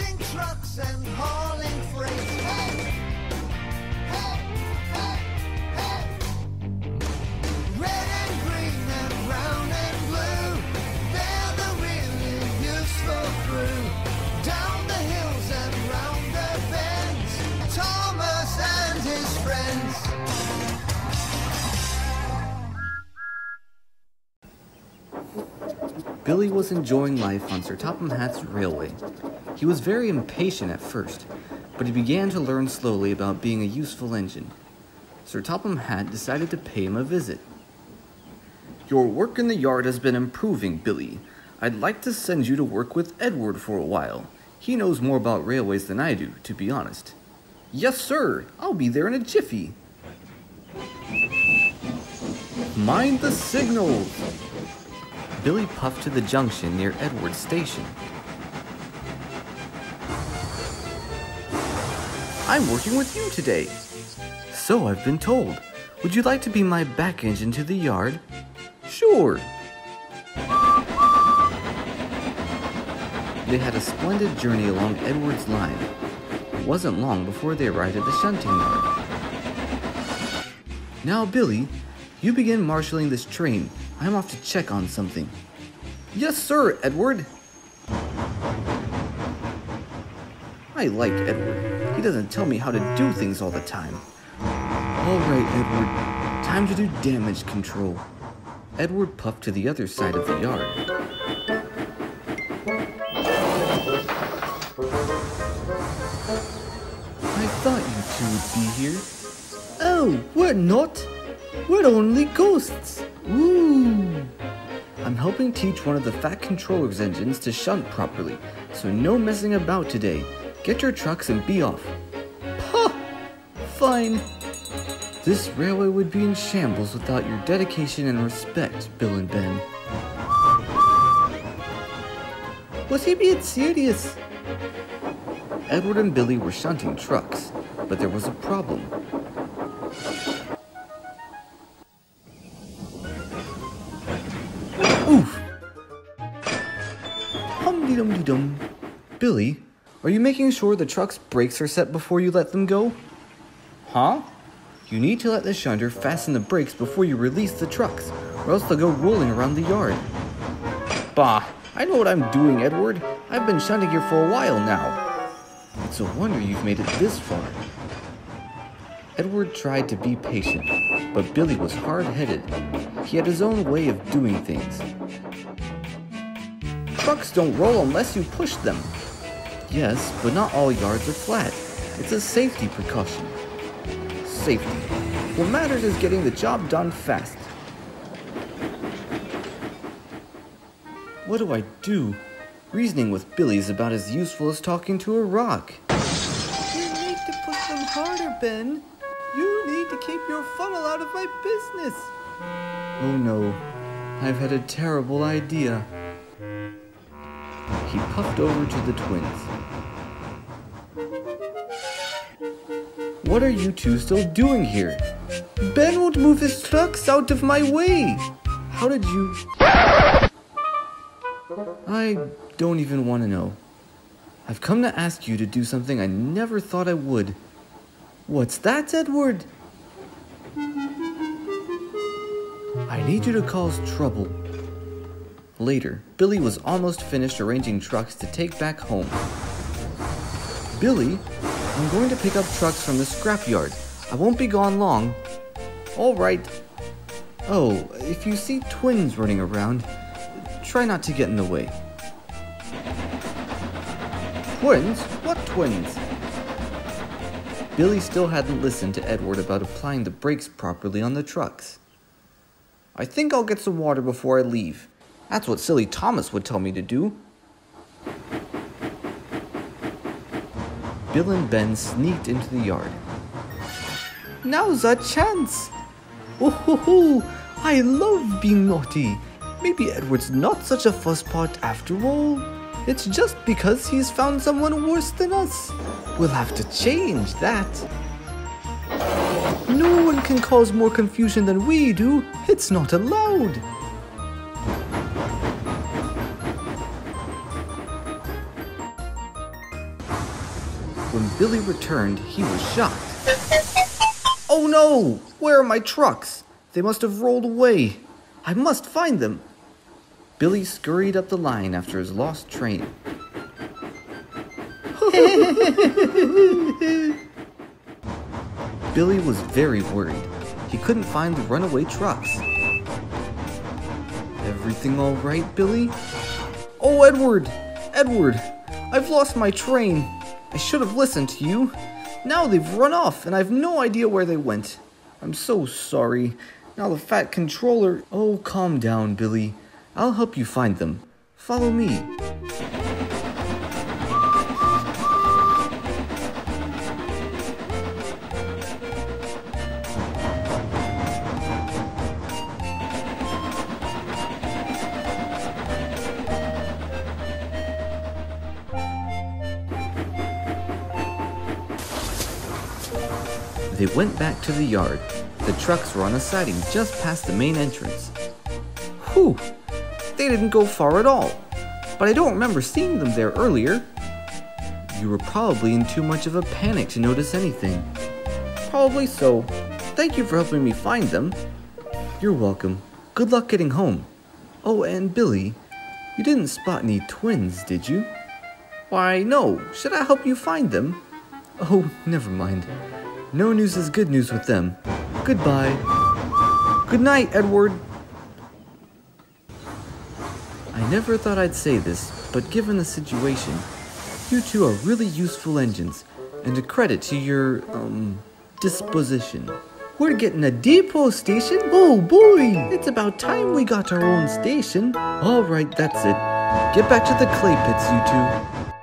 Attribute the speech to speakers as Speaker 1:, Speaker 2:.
Speaker 1: shunting trucks and hauling freight. Hey! Hey! Hey! Hey! Red and green and brown and blue. They're the really useful crew. Down the hills and round the bends. Thomas and his friends.
Speaker 2: Billy was enjoying life on Sir Topham Hatt's railway. He was very impatient at first, but he began to learn slowly about being a useful engine. Sir Topham Hatt decided to pay him a visit. Your work in the yard has been improving, Billy. I'd like to send you to work with Edward for a while. He knows more about railways than I do, to be honest. Yes, sir. I'll be there in a jiffy. Mind the signals! Billy puffed to the junction near Edward's station. I'm working with you today. So I've been told. Would you like to be my back engine to the yard? Sure. They had a splendid journey along Edward's line. It wasn't long before they arrived at the shunting yard. Now, Billy, you begin marshaling this train. I'm off to check on something. Yes, sir, Edward. I like Edward. He doesn't tell me how to do things all the time. All right, Edward. Time to do damage control. Edward puffed to the other side of the yard. I thought you two would be here. Oh, we're not. We're only ghosts. Ooh. I'm helping teach one of the Fat Controller's engines to shunt properly, so no messing about today. Get your trucks and be off. Puh! Fine. This railway would be in shambles without your dedication and respect, Bill and Ben. Was he being serious? Edward and Billy were shunting trucks, but there was a problem. Oof! Hum dum de dum. Billy, are you making sure the truck's brakes are set before you let them go? Huh? You need to let the shunter fasten the brakes before you release the trucks, or else they'll go rolling around the yard. Bah, I know what I'm doing, Edward. I've been shunting here for a while now. It's a wonder you've made it this far. Edward tried to be patient, but Billy was hard headed. He had his own way of doing things. Trucks don't roll unless you push them. Yes, but not all yards are flat. It's a safety precaution. Safety. What matters is getting the job done fast. What do I do? Reasoning with Billy is about as useful as talking to a rock. You need to push them harder, Ben. You need to keep your funnel out of my business. Oh no, I've had a terrible idea. He puffed over to the twins. What are you two still doing here? Ben won't move his trucks out of my way. How did you... I don't even want to know. I've come to ask you to do something I never thought I would. What's that, Edward? I need you to cause trouble. Later, Billy was almost finished arranging trucks to take back home. Billy, I'm going to pick up trucks from the scrapyard. I won't be gone long. All right. Oh, if you see twins running around, try not to get in the way. Twins? What twins? Billy still hadn't listened to Edward about applying the brakes properly on the trucks. I think I'll get some water before I leave. That's what silly Thomas would tell me to do. Bill and Ben sneaked into the yard. Now's our chance! Oh ho ho! I love being naughty! Maybe Edward's not such a fusspot after all. It's just because he's found someone worse than us. We'll have to change that. No one can cause more confusion than we do. It's not allowed. When Billy returned, he was shocked. Oh no! Where are my trucks? They must have rolled away. I must find them. Billy scurried up the line after his lost train. Billy was very worried. He couldn't find the runaway trucks. Everything all right, Billy? Oh, Edward! Edward! I've lost my train. I should have listened to you. Now they've run off, and I've no idea where they went. I'm so sorry. Now the fat controller. Oh, calm down, Billy. I'll help you find them. Follow me. They went back to the yard. The trucks were on a siding just past the main entrance. Whew! They didn't go far at all. But I don't remember seeing them there earlier. You were probably in too much of a panic to notice anything. Probably so. Thank you for helping me find them. You're welcome. Good luck getting home. Oh, and Billy, you didn't spot any twins, did you? Why, no. Should I help you find them? Oh, never mind. No news is good news with them. Goodbye. Good night, Edward. I never thought I'd say this, but given the situation, you two are really useful engines, and a credit to your, um, disposition. We're getting a depot station? Oh boy! It's about time we got our own station. Alright, that's it. Get back to the clay pits, you two.